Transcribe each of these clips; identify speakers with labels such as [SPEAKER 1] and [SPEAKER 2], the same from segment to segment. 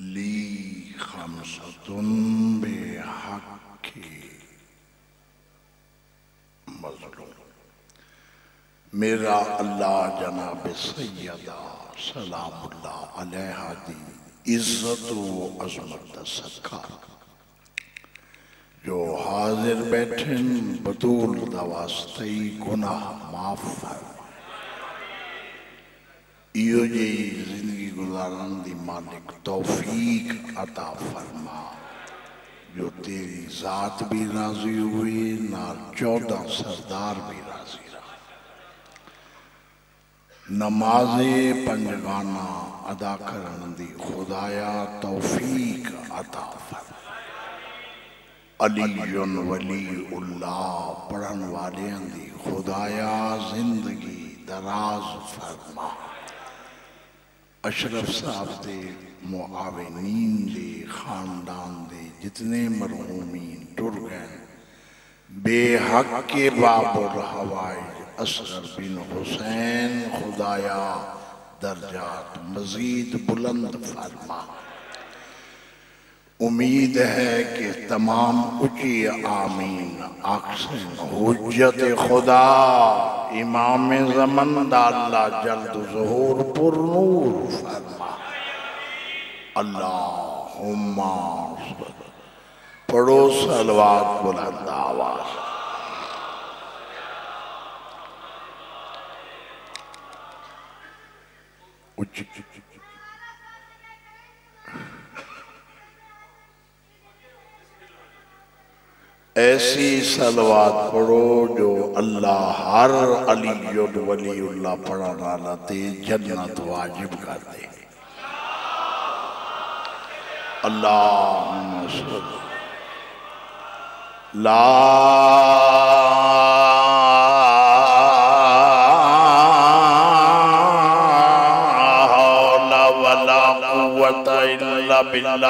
[SPEAKER 1] ली खमसतुन बेहक मजलूम। मेरा अल्लाह जनाब सैदा अलैहा दी इज़्ज़त व अजमत सदका। जो हाजिर बैठे, बतूल दा वास्ते ही गुनाह माफ़ फरमा इहो जी गुजारन दी मालिक तौफीक अता फरमा जो तेरी जात भी राज़ी हुई ना चौदह सरदार भी राज़ी रहा नमाजे पंजगाना अदा करन दी खुदाया तौफीक अता फरमा अलीयुन वली उल्लाह पढ़न वाले दी खुदाया ज़िंदगी दराज फरमा अशरफ साहब के मुआवनीन दे खानदान दे, जितने मरहूमी टुर गए। बेहक के बाबर हवाई असर बिन हुसैन, खुदाया दर्जात मजीद बुलंद फरमा। उम्मीद है कि तमाम ऊँची आमीन हुज्जत खुदा। इमाम जमन अल्लाह जल्द जहूर पुर नूर फरमा। अल्लाह पढ़ो सलवात बुलंद आवाज़। उच्च ऐसी सलवात पढ़ो जो अल्लाह हर अली वाला ते जन्नत वाजिब कर दे अल्लाह ला हौला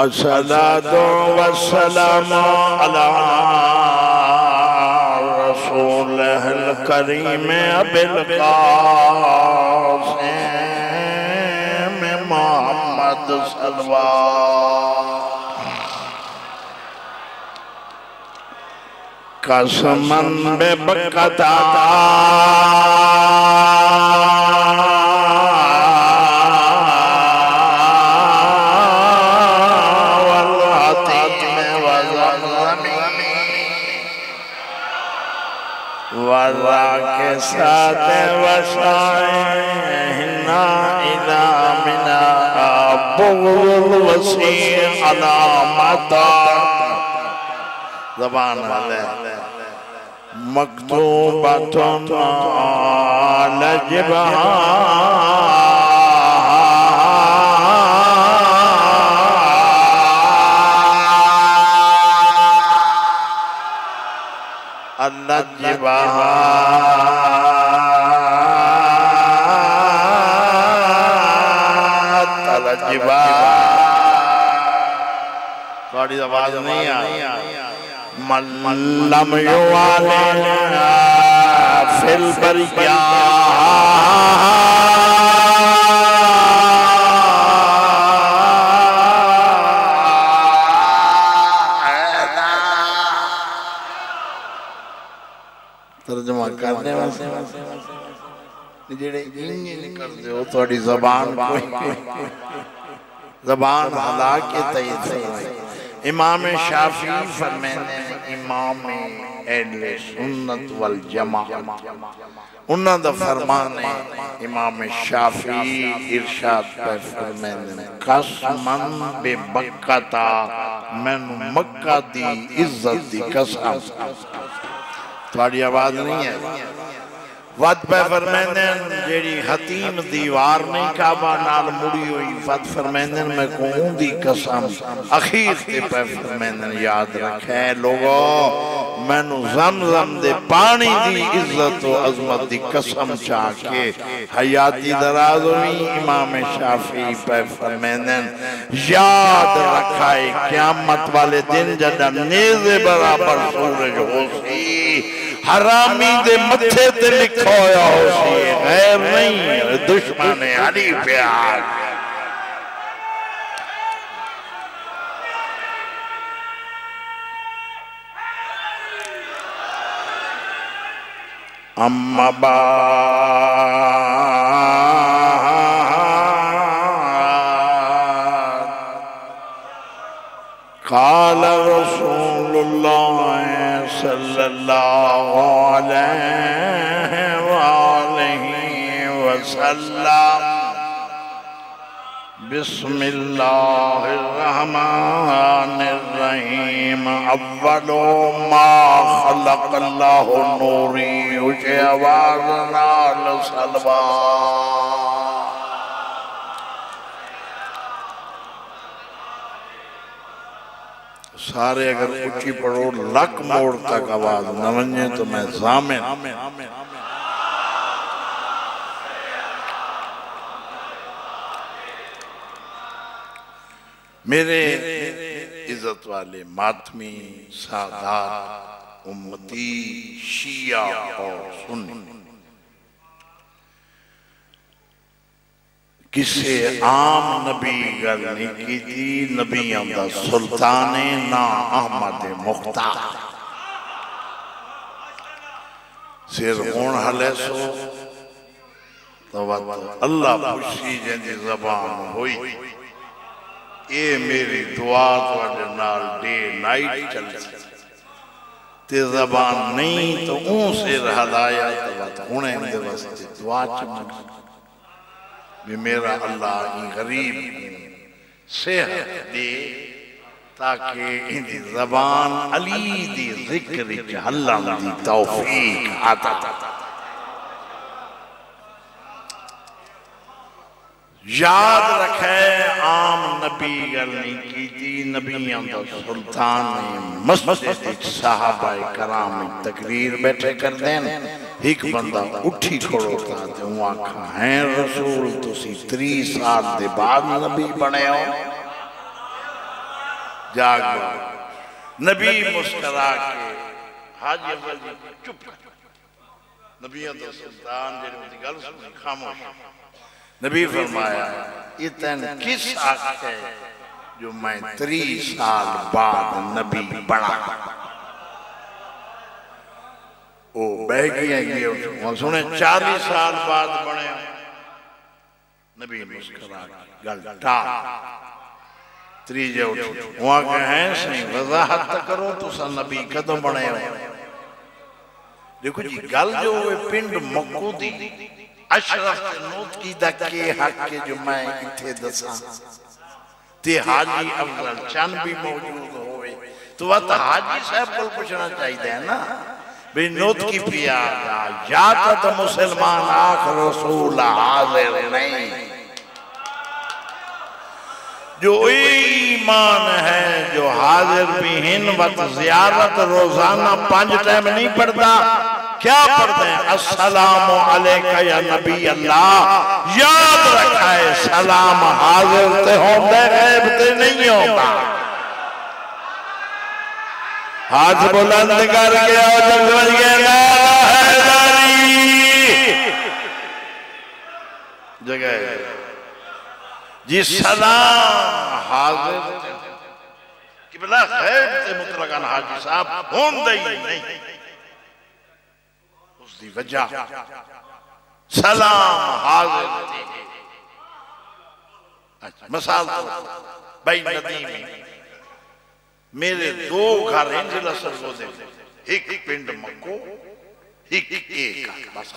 [SPEAKER 1] असलादो वसलाम अला रसूल करीम अबिल कासिम मोहम्मद सलवा कसमन बेबकता साथ वसाए ना इला मिना बुगुल जबान वाले मकतूबतुन लजबा अलजबा तलजबा आवाज़ नहीं आ मल्लम फिल बरिया तर्जमा कर दे जबान जबान हला के तई इमाम शाफी फरमाते ने इमाम अहले सुन्नत वल जमात। उन्हों का फरमान है इमाम शाफी इरशाद पर फरमाते कसमन बे बक्का मैनू मक्का दी इज़्ज़त दी कसम। थोड़ी आवाज़ नहीं है। वद जेड़ी हतीम दीवार काबा नाल मुड़ी हुई वद मैं दी कसम, अखीर ते याद रखे लोगो दे पानी दी इज़्ज़त अजमत दी कसम के हयाती दराज हुई, इमाम शाफी याद क्यामत वाले दिन जदा नेज़े बराबर सूरज होसी हरामी दे मथे ते लिखा होया होसी। गैर नहीं? दुश्मन अली प्यार। अम्मा काल वसल्लम बिस्मिल्लाहिर्रहमानिर्रहीम। अव्वलो मा खलकल्लाहु नूरी उसे आवाज़ नाल सलवा सारे अगर ऊँची पढ़ो लक मोड़ तक आवाज़ न वने तो मैं मेरे इज़्ज़त वाले मातमी, सादात, उम्मती, शिया और सुन्नी। किसे आम नबी गल नहीं की थी नबियों का सुल्तान ना अहमद मुख्तार। सिर हूँ हले सो तो अल्लाह खुशी जंदी जबान हुई। ये मेरी दुआ थोड़े नाल डे नाइट चल ते जबान नहीं तो ऊं सिर हलाया तो हुने दे वास्ते दुआ चमक भी मेरा अल्लाह गरीब सेहत दे, ताकि इनकी जबान अली दी ज़िक्र हल्लम दी तौफीक आता याद रखे आम नबी गल नहीं की थी, नबियों का सुल्तान मस्जिद साहबा कराम तकरीर बैठे कर देन। एक बंदा उठी खड़ोता ते हूँ आखा, है रसूल, तुसी 30 साल दे बाद नबी बने हो। जाग नबी मुस्कुरा के, हाजी अफजल चुप। नबियों का सुल्तान उनकी गल सुन खामोश। नबी फरमाया, इतन किस है जो मैं त्री साल बाद नबी बना ओ बह गया ये सुने, चालीस साल बाद बने। नबी मुस्कुरा, गल टाल त्रीजे उठ, वहाँ कहे सही, वजाहत करो, तुसा नबी कदों बने हो। देखो जी, गल जो पिंड मक्कू दी अशरफ नूत की हक के जो मैं इथे दसा। ते हाजी अफजल चंद भी मौजूद होवे तो वत हाजी साहब को पूछना चाहिए है ना भाई नूत की पिया या तो मुसलमान आख रसूल हाजिर नहीं। जो ईमान है, जो हाजिर भी हिन वत जियारत रोज़ाना पाँच टाइम नहीं पढ़ता क्या पढ़ते हैं? अस्सलाम अलैका या नबी अल्लाह। याद रखा है सलाम हाजिर ते होंदे गैब ते नहीं होता हाथ बुलंद कर गया जगवल जगह जी, सलाम हाजिर कि बला गैब ते मुतलकन हाजी साहब, होंदे ही नहीं। उसकी वजह। सलाम, हाजिर। मिसाल भाई नदी में मेरे दो घर इंज लसन होते एक पिंड मक्को एक एक बस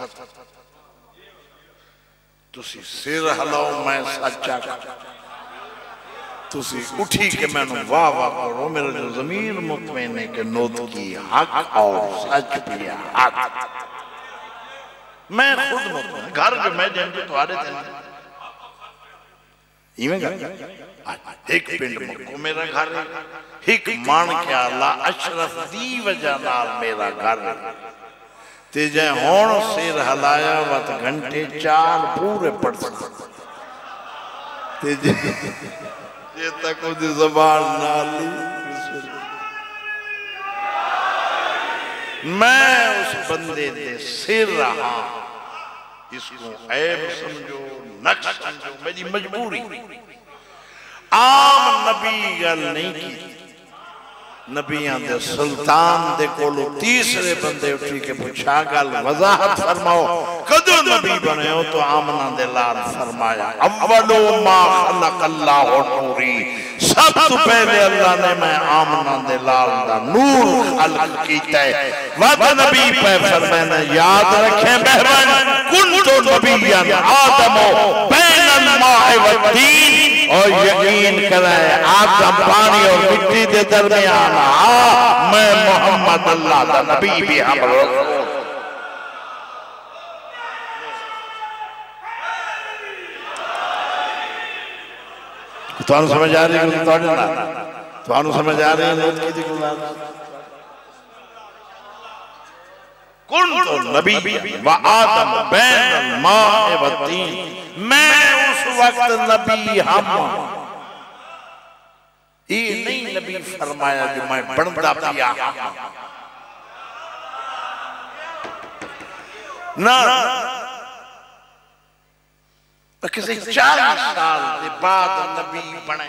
[SPEAKER 1] तुसी सिर हलाओ, मैं सच्चा तुसी उठी के मैंने वाह वाह करो, मेरा जो जमीर मुतमैन है नोत की हक और सच भी हक। मैं खुद घर जो मैं जैन तुम्हारे एक पिंड मुक्को मेरा घर हिक मान ख्याला अशरफ दीव जलाल मेरा घर तेजे होण सिर हलाया वत घंटे चार पूरे पड़ तेजे ये तक उदी जबान नाली मैं उस बंदे दे सिर रहा। इसको ऐब समझो नक्श समझो मेरी मजबूरी। आम नबी गल नहीं की नबिया दे सुल्तान दे कोलो तीसरे बंदे उठी के पूछा गल वजाहत फरमाओ, कदों नबी बने हो? तो आमना दे लाल फरमाया, अव्वलो मा खलक अल्लाह नूरी। सब तो पहले अल्लाह ने मैं आमना दे लाल दा नूर खलक कीता है। वद नबी पे फरमाना याद रखें मेहरबान कुन तो नबियन आदमो, बैनल माए व दीन और यकीन कराए आप पानी और मिट्टी के दरमियान मैं मोहम्मद अल्लाह का नबी भी हम लोग। तो समझ आ रही है समझ आ रही है। कुन तो नबी व आदम बैन तीन। मैं उस वक्त नबी हम। ये नहीं नबी फरमाया जो मैं बनता पिया ना। किसी चालीस साल के बाद नबी बने।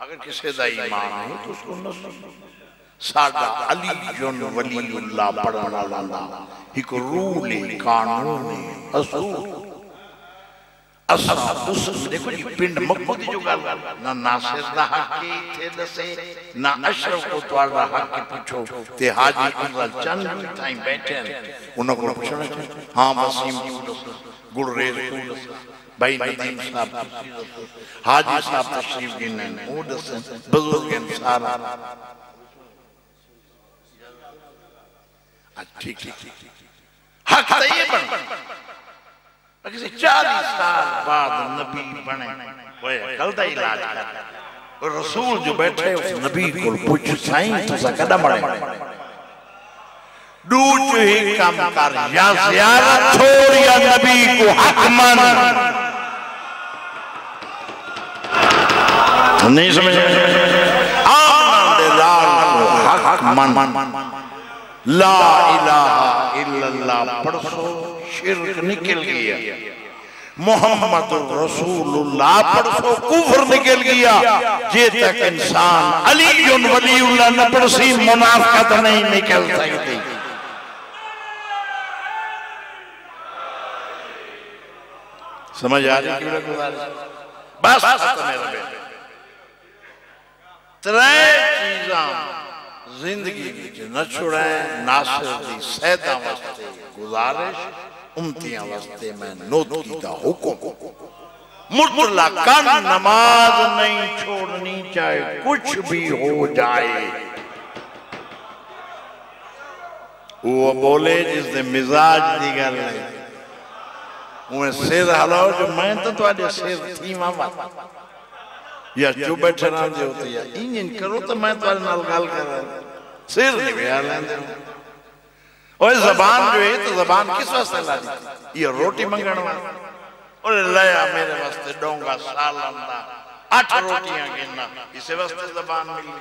[SPEAKER 1] अगर किसी का ईमान है तो उसको साडा अली जुन वलीउल्लाह पढ़न वाला एक रूल कानून असूल असा उस देखो जी, पिंड मक्को दी जो गल ना नासिर दा हक की थे दसे, ना अशरफ को तुम्हारा हक की पूछो ते हाजी अफजल चंद ताई बैठे उन को पूछना हाँ वसीम गुलरेज भाई नदीम साहब हाजी साहब तशरीफ़ गिने वो दस बुज़ुर्ग सारा ठीक हक तो ये बन। किसी चालीस साल बाद नबी बने कोई कल का इलाज कर। रसूल जो बैठे उस नबी को पूछ, साईं तुसा कदा मरे? डूच ही काम कर, या जियारत छोड़, या नबी को हक मान। नहीं समझ? आमन दे, लाल हक मान। ला इलाहा इल्लल्लाह पढ़ो शिरक निकल गया मोहम्मद रसूलुल्लाह पढ़ो कुफर निकल गया जे तक इंसान अली वलीउल्लाह न पढ़सी मुनाफिकत नहीं निकल सकती समझ आ रही बस मेरा बेटा त्रै चीजा ज़िंदगी न छुड़ाए नासिर दी सैदा वास्ते गुजारिश उम्तियाँ वास्ते मैं नोत कीता हुक्म मुतलकन नमाज़ नहीं छोड़नी चाहे कुछ भी हो जाए वो बोले जिसने मिजाज दी गल है सिर हलाओ जो मैं तो थोड़े सिर थी मामा या जो बैठे रहते होते या इंजन करो तो मैं तुम्हारे नाल गल कर। रहा सिर नहीं बिया लेंदे और जबान जो है तो जबान किस वास्ते ला दी ये रोटी मंगण वाला। और लया मेरे वास्ते डोंगा सालन दा आठ रोटियाँ गिनना। इसे वास्ते जबान मिली।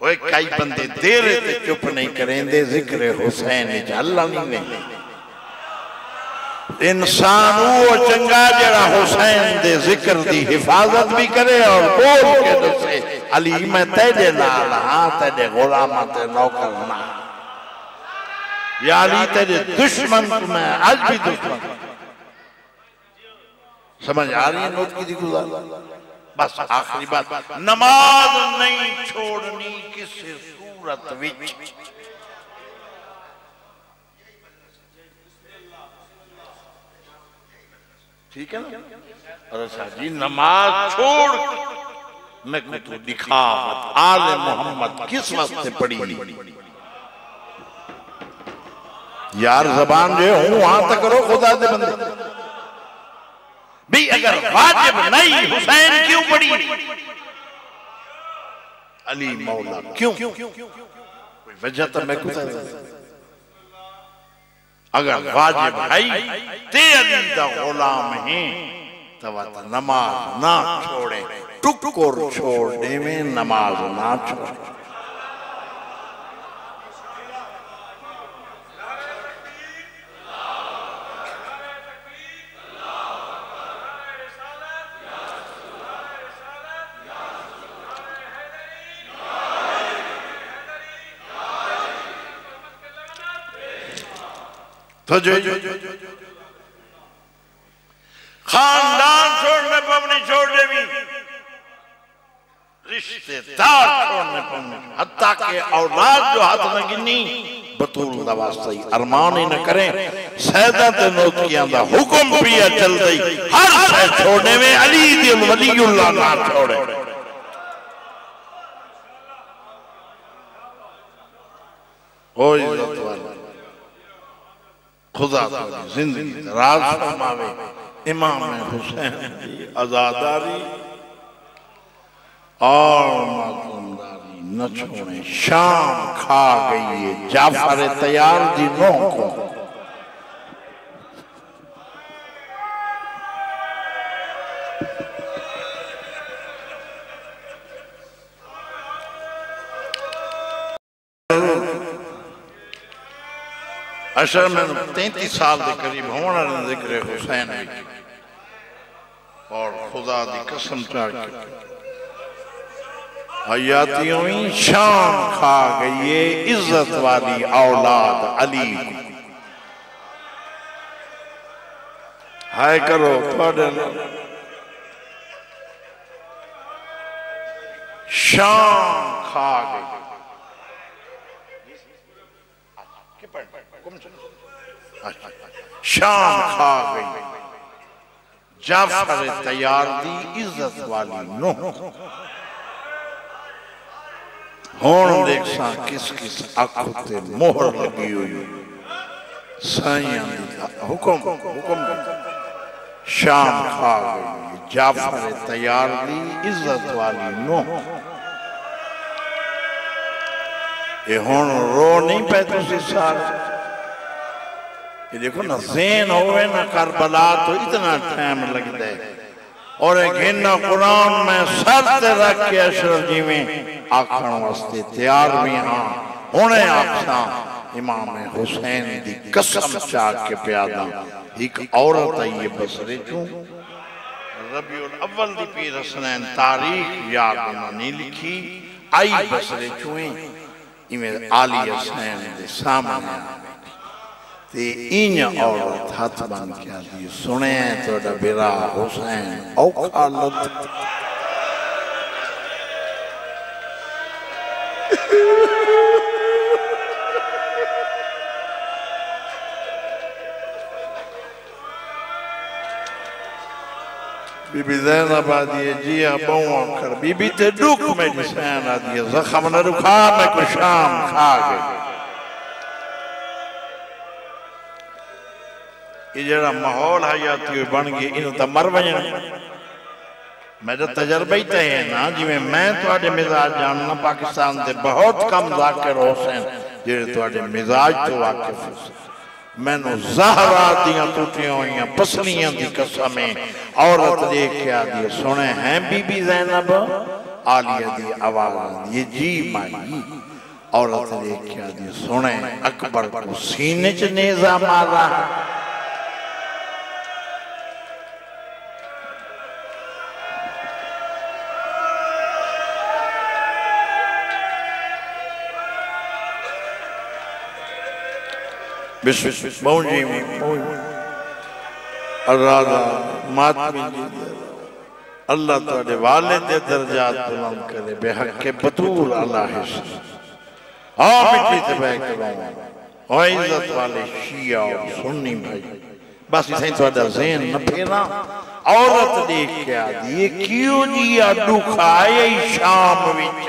[SPEAKER 1] ओए कई बंदे देर ते चुप नहीं करेंदे ज़िक्र हुसैन च नहीं इंसान वो चंगा जरा हुसैन दे ज़िक्र दी हिफाजत भी करे और बोल के दसे, अली, मैं तेरे नाल हाँ, तेरे गुलाम ते नौकर ना। या अली, तेरे दुश्मन मैं आज भी दुश्मन समझ आ रही है नोट की गुजार बस आखिरी बात, नमाज़ नहीं छोड़नी किसी सूरत विच। ठीक है ना? अरे नमाज़ छोड़ मैं तो दिखा आले मोहम्मद किस वास्ते पढ़ी? यार जबान जो हूँ वहाँ तक करो खुदा दे बंदे। भी अगर वाजिब नहीं, हुसैन क्यों पड़ी अली मौला क्यों? कोई वजह तो मैं कुछ अगर वाजिब है ते अली दा गुलाम है तवत नमाज़ ना छोड़े टुक छोड़ने में नमाज़ ना छोड़े। तो जो खानदान छोड़ने पर अपनी छोड़ देवी। रिश्तेदार छोड़ने पर हत्ता के औलाद जो हाथ में गिनी, बतूल दा वास्ते अरमान ही न करें। सैदा ते नोत किया दा हुक्म पिया चल गई। हर शय छोड़ने में अली दी वलीउल्लाह ना छोड़े। ओ इज़्ज़त खुदा ज़िंदगी राज फरमावे। इमाम हुसैन की आजादारी और मासूमदारी न छोड़े। शाम खा गई है जाफ़र तैयार जी नो को। असल में तैतीस साल के करीब होने ज़िक्र हुसैन और खुदा दी कसम हयातियों शाम खा गई है इज़्ज़त वाली औलाद अली हाय करो शाम खा गई। शाम खा गई। जाफ़र तैयार दी, इज़्ज़त वाली नो हूँ देख सा किस किस अख ते मोहर लगी हुई। हुक्म हुक्म। शाम खा गई जाफ़र तैयार दी, इज़्ज़त वाली नो ये हूँ रो नहीं पे तुम सारे ये देखो ना जैन होवे ना करबला तो इतना टाइम लगता है और घिना कुरान में सर ते रख के अशरफ जी में आखण वास्ते तैयार भी हाँ हुने आखसा इमाम हुसैन दी कसम चाह के प्यादा एक औरत आई है बसरे चूं रबीउल अव्वल दी पीर हसनैन तारीख याद नहीं लिखी आई बसरे चुए इमें आली हसनैन दे सामने। ते औरत हाथ बाँध के सुने तोड़ा बेरा हुसैन औखा लत जी बहु कर। बीबी ते दुख में निशान आदि जख्म न रुखा, मैं को शाम खा गई ये जरा माहौल हयाती बन गई इन तो मर वज़न। मेरा तजर्बा ही तो है ना जिमें मैं थोड़े मिजाज जानना पाकिस्तान से बहुत कम जाकिर हुसैन, जेड़े थोड़े मिजाज तो वाकिफ मैनू जहरा दियाँ हुई पसलियाँ कसम औरत देख के सुने हैं बीबी जैनब? आलिया दी आवाज़, ये जी माई। औरत देख के सुने, अकबर को सीने च नेजा मारा। मौजी अल्लाह मातमी अल्लाह तेरे वाले दे दर्जात बुलंद करे, बेहक के बतूल अल्लाह हिस्सा आ मिट्टी ते बैठ करो इज़्ज़त वाले शिया और सुन्नी भाई। बस इसे थोड़ा ज़हन न फेरा। औरत देख के आदि, ये क्यों जी आ दुख आए शाम विच?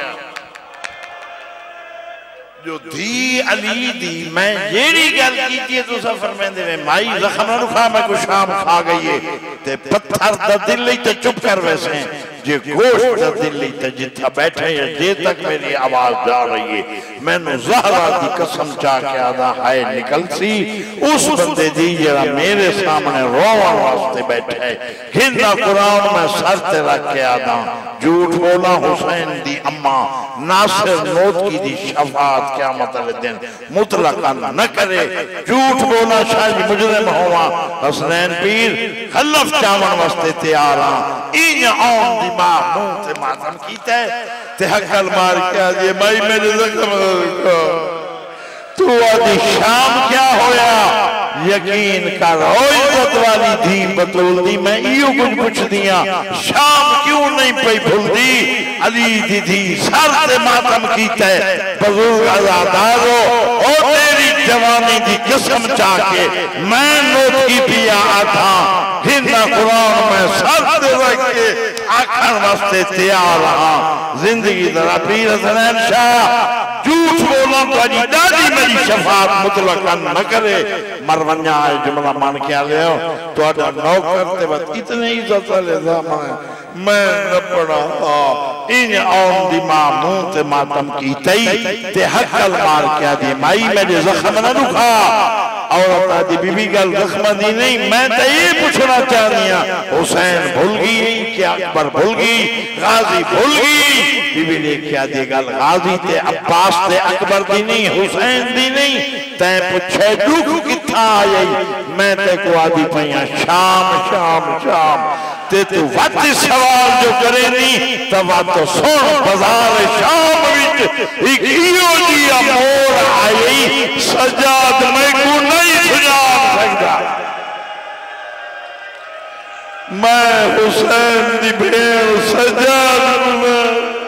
[SPEAKER 1] जो धी अली दी, मैं जेड़ी गल कीती है तुसा फरमांदे वे, माई जख्म रुखा मैं कुछ शाम खा गई है, ते पत्थर दा दिल ही ते चुप कर वैसे जे गोश्त दा दिल ही ते जिथा बैठे है, जे तक मेरी आवाज़ जा रही है, मैनू जहरा दी कसम चा के आदा हाय, निकल सी। उस बंदे दी जरा मेरे सामने रोवन वास्ते बैठा है, हिंदा कुरान में सर ते रख के आदा झूठ बोला हुसैन दी अम्मा, नासिर नोतकी दी शफात क़यामत वाले दिन, मुतलका न करे, झूठ बोला शायद मुजरिम होवा। हसनैन पीर खलफ चावन वास्ते तैयार हाँ इन आउन दी माँ ते मातम कीता हकल मार के जे मेरे जख्म तू आदि शाम क्या होया? यकीन कर वाली धी बतूल दी मैं इयो कुछ पुछ दिया। शाम क्यों नहीं पई भूलदी? अली दी सर ते मातम कीता बुज़ुर्ग आजादारो ओ तेरी जवानी दी कसम चाके, मैं नोटी पिया आथा हिंदा कुरान में सर रख के आखन वास्ते तैयार रहा। ज़िंदगी जरा पीर हसनैन शाह, झूठ बोला तो दादी मेरी शफात मुतलकन न करे। मरवन्या जुमला मान के आ लियो तो नौकर ते बस इतने इज़्ज़त वाले zaman मैं न पड़ा इन औन दी माँ मुँह ते मातम की तई ते हकल मार के आ दी। माई मेरे जख्म न दुखा, औरत आदि बीबी गल जख्म दी नहीं, मैं तो ये पूछना चाह रही हूँ, हुसैन भूल गई, क्या अकबर भूल गई, गाजी भूल गई बीबी ने क्या दी गल? गाजी ते अब्बास ते अकबर दी नहीं, हुसैन दी नहीं, तै पूछे दुख किथा आई मैं ते को आदि पईया शाम शाम शाम। ते तू वत सवाल जो करे नी तब तो सुन बाज़ार शाम विच एक इयो जी मोर आई, सजाद मैं को नहीं सुजान सकदा मैं हुसैन दी भेड़ सजाद में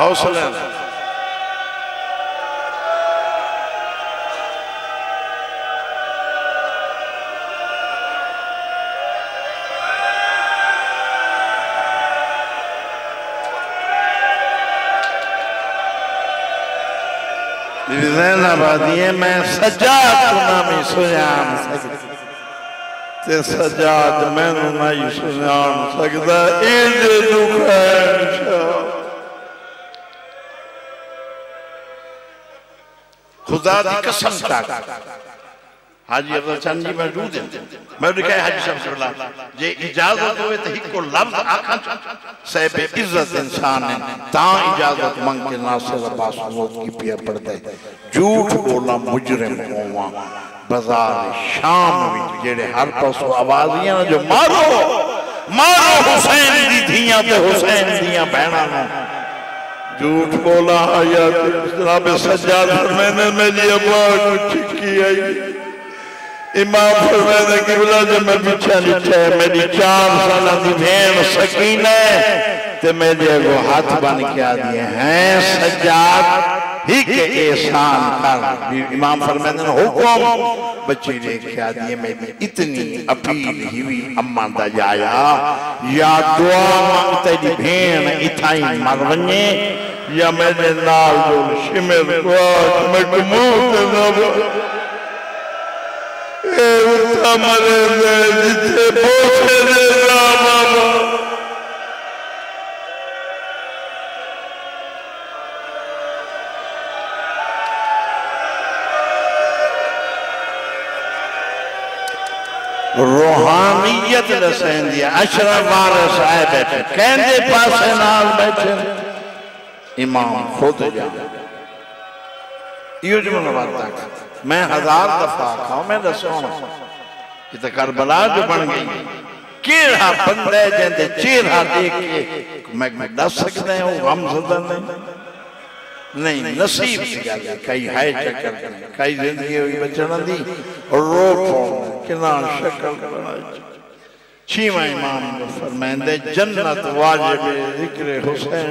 [SPEAKER 1] हौसला जैनाबादी मैं सजाद नामी सुजान ते सजाद मैनू नहीं सुजान सकता इंज दुख खुदा दी कसम का हाजी अफजल चंद जी मौजूद हैं मैं उन्हें कहा हाजी साहब सल्लल्लाहु जे इजाज़त होए तो हिको लफ्ज आखा साहिब इज़्ज़त इंसान है। ता इजाज़त मंग के नासिर अब्बास मौत की पिया पड़ता है। झूठ बोलना मुजरिम होवा। बाज़ार शाम विच जेड़े हर पासों आवाजियाँ जो मारो मारो हुसैन दी धियाँ ते हुसैन दियाँ नु। झूठ बोला या जनाब सज्जाद मैंने मेरी अम्मा को चिक्की आई। इमाम फरमाया कि बोला, जब मैं पीछे नीचे मेरी चार साल की भेड़ सकीना ते मेरे को हाथ बन के आ दिए हैं सज्जाद ही के एहसान कर इमाम फरमाते हैं हुक्म। बच्ची ने क्या दिए, मेरी इतनी अपील हुई, अम्मा दा जाया, या दुआ मांगते दी भेड़ इथाई मर वने या मेरे नाल जो शिमर दुआ मैं मुँह ते ना मरे जिथे पहुँचे बाबा रूहानियत दसें दिया अशरफ वारिस आए बैठे। कहते पासे नाल बैठे। इमाम खुद मैं हज़ार दफ़ा खाओ मैं दसो इत करबला जो बन गई। केड़ा बंदा जेंदे चेहरा देख के मैं मैं दस सकदा हूँ गम सदा नहीं। नहीं, नसीब कई है। चक्कर कई ज़िंदगी हुई बचण दी रो किना शक्ल छीवा इमाम फरमांदे जन्नत वाजिब, ज़िक्र हुसैन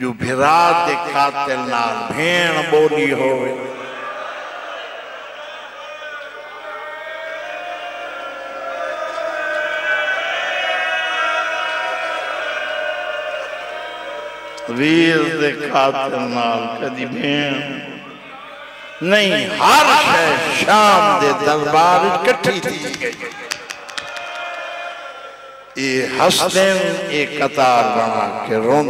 [SPEAKER 1] जो भिरा दे कातिल नाल भेण बोली हो वीर दे खातिर नाल कदी भेण। नहीं, हर शय शाम दे दरबार इकट्ठी थी। ये हसदेन एक कतार बना के रोन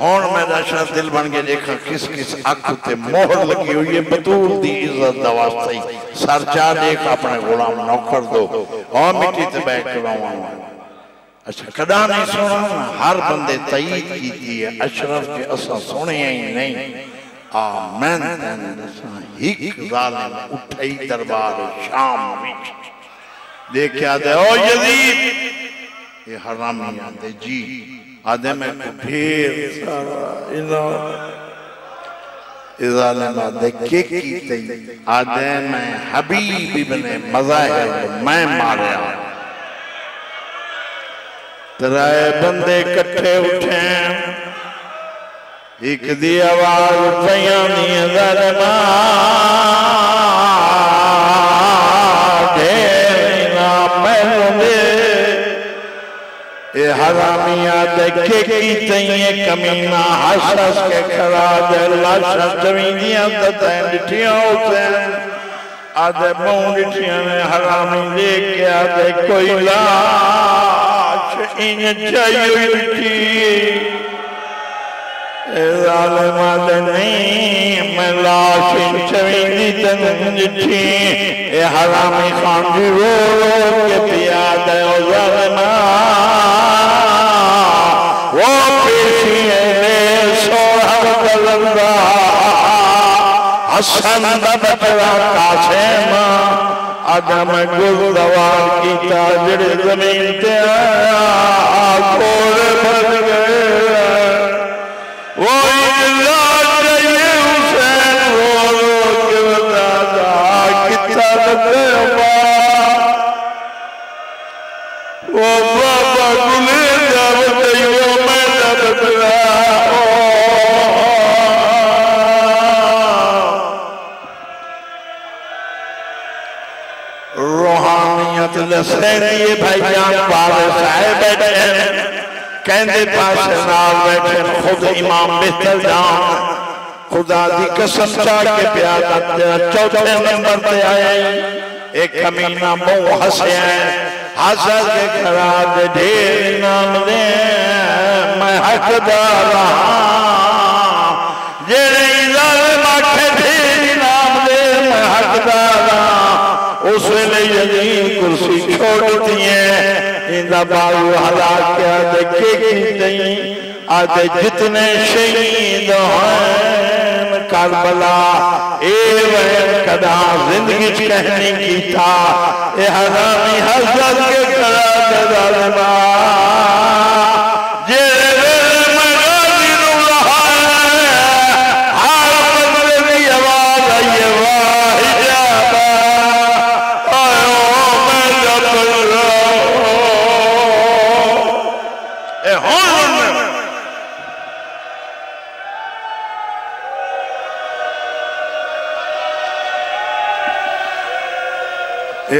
[SPEAKER 1] हूँ मेरा शायद दिल बन के देखा किस किस अख ते मोहर लगी हुई है बतूल दी इज़्ज़त वास्ते सर चा देख अपने गुलाम नौकर दो और मिट्टी ते बैठ के रोवा अच्छा कदा नहीं सुना हर बंदे तईद की है अशरफ के असा सुने ही नहीं आमन हिक जालिम उठई दरबार शाम विच देखया दे ओ यजीद ये हरामी आंदे जी आदे मैं को ढेर के की तई आदे मैं हबीब इब्ने मजाहिर मैं मारया तराए बंदे कट्ठे उठे। एक दी आवाज़ पया दरमा देखे की तइए कमीना हस हस के खड़ा दे लाश जमीनिया तते डिठिया उते आदे बहु डिठिया ने हरामी देख के आदे कोई लाश इन चाहिए डिठी जालिमा दे नहीं मैं लाश इन चवीनी तन डिठी। ए हरामी खान जी रो रो के पिया दे ओ जालिमा हसन बटरा कासेम आदम गुलदवार की ज़मीन आया रूहानियत लसैनी भाई जान बाबे साहब बैठे कहते पास नाल बैठे खुद इमाम बेहतर जान। खुदा दी कसम चाह के प्यार करते चौथे नंबर पे आए एक कमीना मुँह हंसया हंस के खड़ा दे ढेर नाम दे मैं हकदार जेड़े जालिम आखे ढेर नाम दे। मैं हकदार उस वेले कुर्सी छोड़ दी है। इंदा बाबू हलाक क्या देखे की नहीं? आते जितने शहीद हैं, करबला, ए वह कदा ज़िंदगी कहने की था ए हरामी हज़रत के करा दे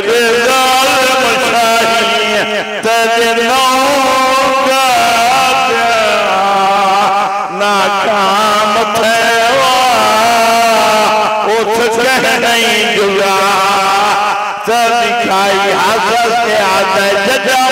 [SPEAKER 1] दे तेरे नौका नाकाम उठ नहीं जुला दिखाई हाथ से आता जजा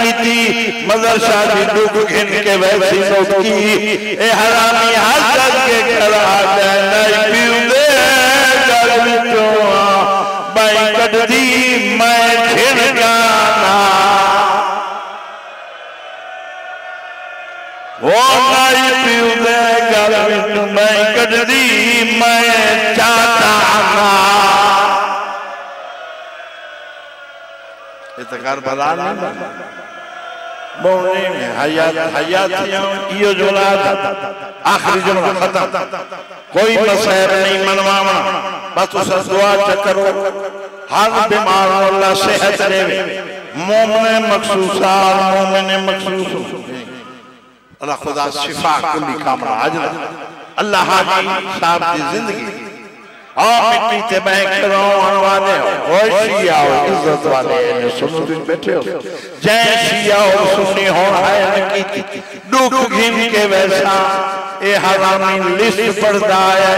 [SPEAKER 1] न कीती मदर शादी दुख घिन के वैसी नोकी ए हरामी हसद के करा दे नहीं विचों बाई कटदी मैं झिणकाना वो नहीं पीउदे गल विचों मैं कटदी मैं चाहता ना। इतकार नहीं बोलने में हयात हयात यो जुमला आखिरी जुमला खत्म कोई मसैब नहीं मनवावना बस उस दुआ चकरो हर बीमार अल्लाह सेहत देवे मोमिन मखसूसा मोमिन मखसूस अल्लाह खुदा शिफा कुली कामना अजला अल्लाह हाजी साहब की ज़िंदगी हो ओ शिया इज़्ज़त वाले ने सुनो तुम बैठे हो। जय शिया हो सुनी हो है की। दुख घिन के वैसा, ए हरामी लिस्ट है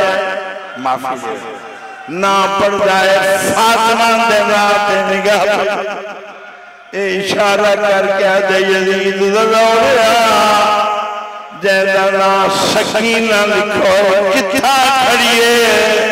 [SPEAKER 1] माफ़ी दे। ना है फातिमा दे रात निगाह। ए इशारा करके दौड़या जैदा ना सकीना लिखो किथा खड़िए।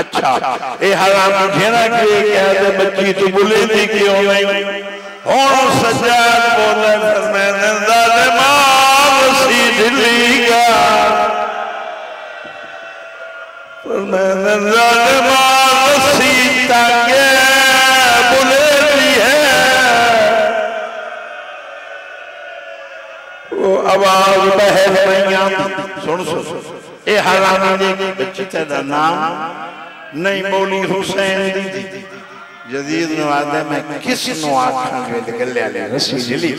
[SPEAKER 1] अच्छा। ए हराम घेरा के कह दे बच्ची तू बुले दी क्यों नहीं हुन सज्जाद बोले फिर मैंने जालिमाल सी दिल्ली का फिर मैंने जालिमाल सी ताके बुले दी है। वो आवाज़ बहर नहीं आती। सुन सुन। ए हरामी ने बच्ची तेरा नाम नहीं बोली हुसैन दी जदीद नवादे में किस नु आखा जो गले ले रसी जली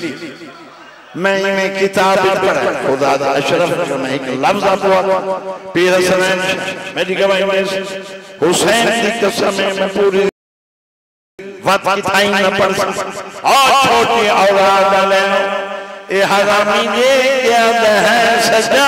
[SPEAKER 1] मैं में किताब पढ़ा, खुदा दा अशरफ जो मैं एक लफ्ज आपको पीर हसन मेरी गवाही में हुसैन की कसम में पूरी वत थाई न पढ़ और छोटी औलाद ले ए हरामी ने क्या है सजा।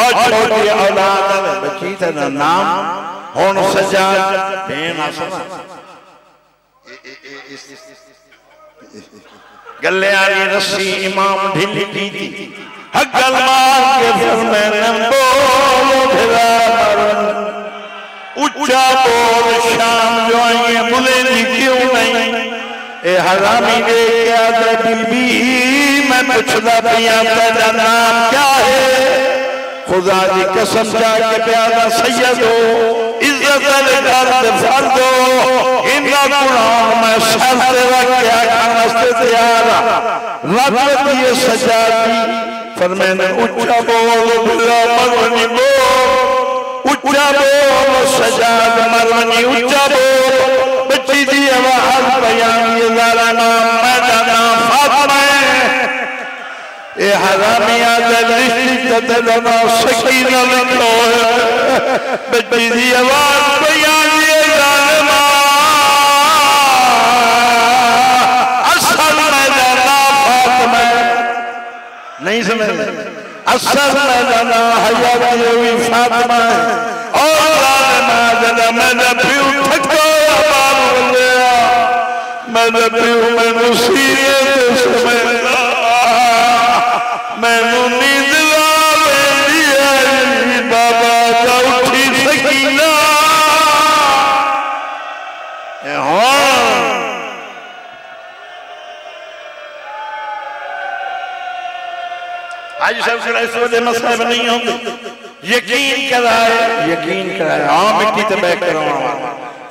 [SPEAKER 2] और छोटी औलाद बची तना नाम हुन सजाद भेण असना गले वाली रस्सी इमाम ढिल की थी हकल मार के फरमाने बोलो फिरा मरन। उच्चा बोल शाम जो आई बुलेंदी क्यों नहीं? ए हरामी दे क्या बीबी मैं पूछदा पिया तेरा नाम क्या है? खुदा की कसम जाके प्यारा सैयद हो इज़्ज़त दे फर्द हो इन्ना कुरान मैं सर ते रख के वास्ते तैयार रब दी सजादी फरमाने उच्चा बोल बिला मरनी बोल, उच्चा बोल, सजाद मरनी उच्चा बोल, बच्ची दी आवाज़ बयान ये जारा नाम मेरा नाम, फातिमा है ए हरामिया दे लिस्ट ते लना सकीना लिखो बच्ची दी आवाज़ बयान ये जालिमा असल मेरा नाम फातिमा। नहीं समझ असल मेरा नाम हयात हुई फातिमा और जालिमा जदा मैंने भी ठको बाबू बोलिया मैंने भी मैंने सीने समय मैनू से इस वजह मसले नहीं होंगे। यकीन कराए यकीन कराए हाँ मिट्टी ते बैठ करो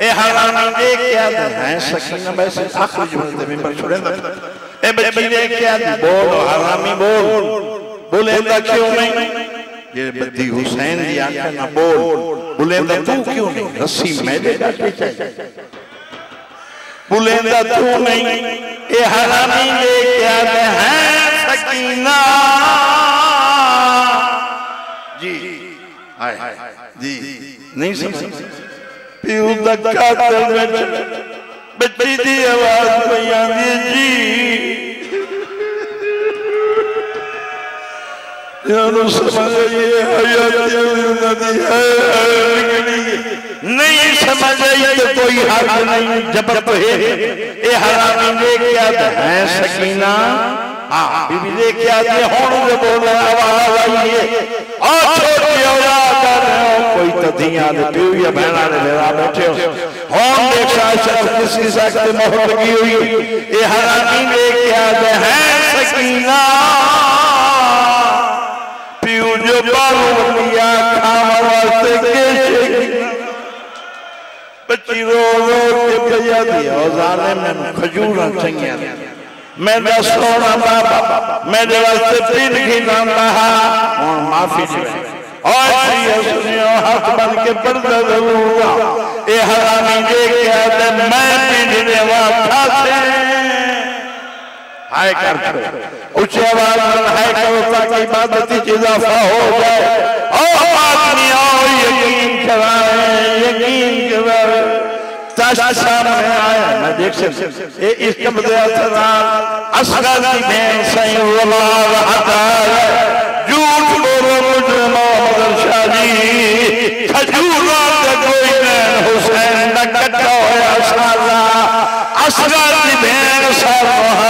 [SPEAKER 2] ए हरामी देख के आते हैं सकीना वैसे आखिरी जुमले में पर छोड़े ना। ए, बच्ची देख के आते, बोल हरामी बोल। बोलेंदा क्यों नहीं? ये बद्दी हुसैन दी आँखें ना बोल। बोलेंदा तू क्यों नहीं? रस्सी मैंने डाके चाहिए बुलेंदा तू नहीं? ये हरामी लेके आते हैं, सकीना। जी। नहीं समझ पीऊ धक्का चल बैठ बच्ची दी आवाज़ पई आंदी जी। यानो समझ ये हयात नदी है। नहीं समझ आई तो कोई हक नहीं जबर है। ये हरामी लेके आते हैं सकीना। हाँ। बीबी लेके आती है होड़ जो बोल आवाज़ आई है। और छोटी औलाद कर रहे कोई तो धिया दे बहना ने बैठे किसी मोहर लगी हुई ये लेके आते हैं सकीना। जो लिया के बच्ची रो रो के भैया खजूर चंगिया मेरा सोना बाबा मेरे वास्ते की नाम रहा, और माफ़ी और ये हाथ बन के पर्दा ज़रूर ए हरामी दे के मैं पीने वाला हाय कर ऊँची आवाज़ में हाय करो ताकि इबादत की इजाफा हो। जाए और आदमी आओ यकीन कराए यकीन कराए ताश सामने आया मैं देख सकता ये इस कब्जे असरार असगर बहन सही वला रहता है झूठ बोलो मुझे मोहम्मद शादी खजूरा का कोई नैन हुसैन न कटा होया सारा असगर बहन सर